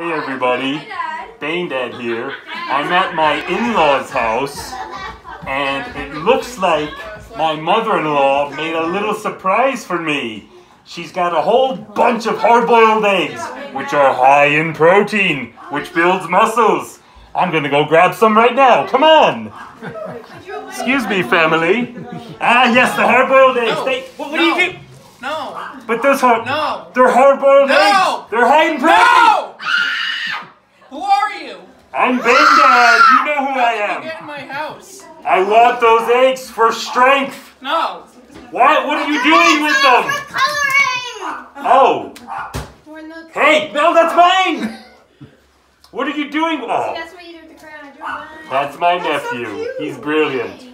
Hey everybody, Bane Dad here. I'm at my in-laws house and it looks like my mother-in-law made a little surprise for me. She's got a whole bunch of hard-boiled eggs, which are high in protein, which builds muscles. I'm gonna go grab some right now. Come on. Excuse me, family. Ah, yes, the hard-boiled eggs. No. They, what, what no. do you do? No. But those hard, No. they're hard-boiled No. eggs. They're high in protein. No! Who are you? I'm Bane Dad. You know who I How did you am. get in my house? I want those eggs for strength. No. What? What are you doing with them? Coloring! Oh, We're hey, no, that's mine. What are you doing? Oh, That's what you do with the crown. I drew mine. that's my nephew. He's brilliant.